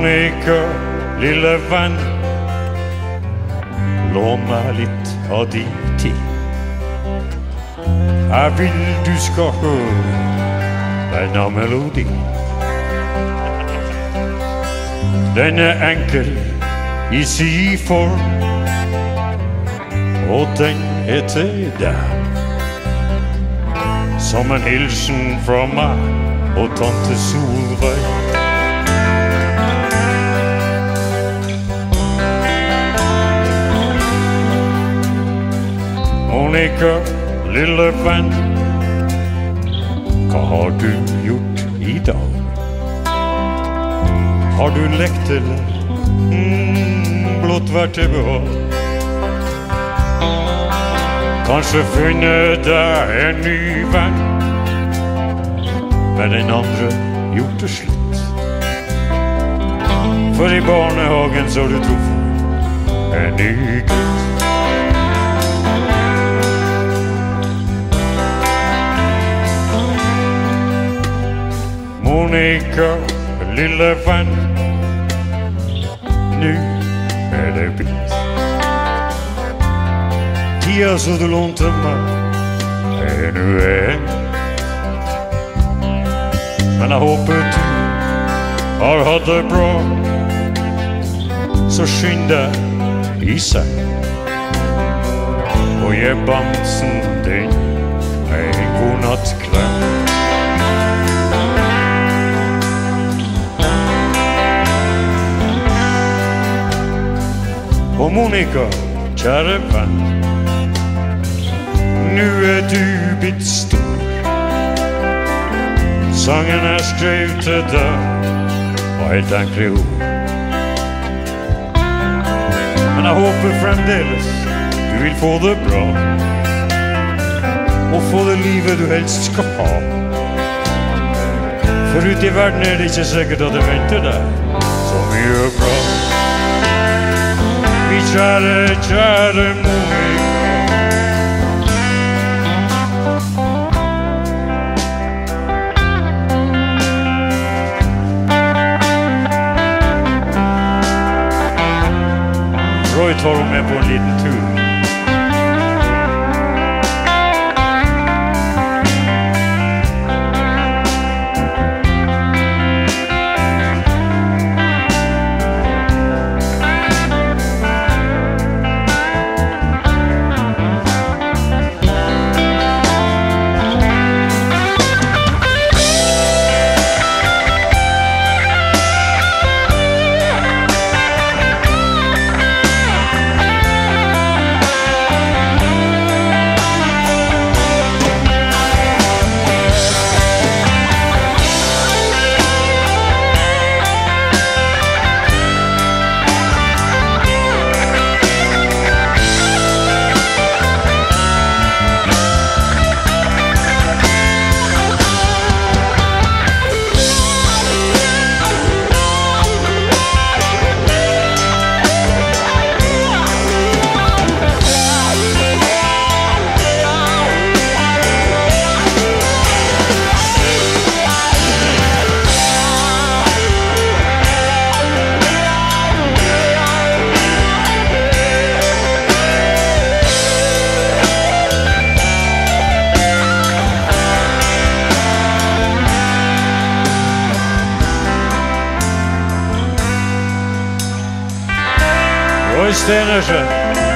Monica, lille venn, lån meg litt av din tid. Jeg vil du skal høre denne melodi. Den er enkel i si form, og den er til deg. Som en hilsen fra meg og tante Solveig. Monica, lille venn, hva har du gjort i dag? Har du lekt eller mm, blott vært til behag? Kanskje funnet deg en ny venn, men den andre gjort det slutt. For i barnehagen så har du truffet en ny gutt. Monica, lille venn, nu er det blitt. Tida som du lånte meg, er nu en. Men jeg håper du har hatt det bra, så skynd deg i seng. Og gi bamsen Og Monica, kjære nu er du blitt stor. Sangen er skrevet til deg, var helt enkle ord. Men jeg håper fremdeles du vil få det bra, og få det livet du helst skal ha. For ute i verden er det ikke sikkert at det venter deg så mye bra. Min kjære, kjære Monica. Roy tar henne med på en Österreicher.